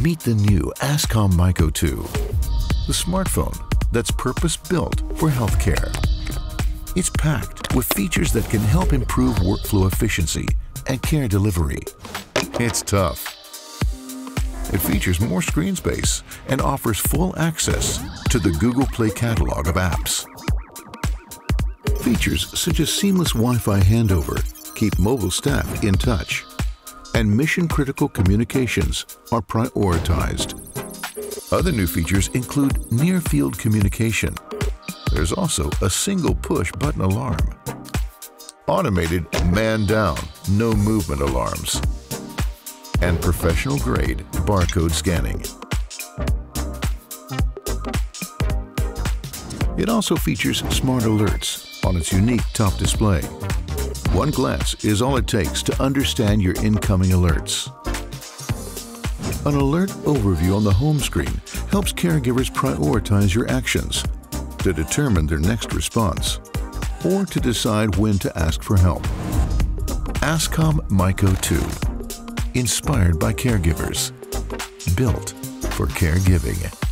Meet the new Ascom Myco 2, the smartphone that's purpose-built for healthcare. It's packed with features that can help improve workflow efficiency and care delivery. It's tough. It features more screen space and offers full access to the Google Play catalog of apps. Features such as seamless Wi-Fi handover keep mobile staff in touch, and mission-critical communications are prioritized. Other new features include near-field communication. There's also a single push button alarm. Automated man down, no movement alarms. And professional grade barcode scanning. It also features smart alerts on its unique top display. One glance is all it takes to understand your incoming alerts. An alert overview on the home screen helps caregivers prioritize your actions to determine their next response or to decide when to ask for help. Ascom Myco 2, inspired by caregivers, built for caregiving.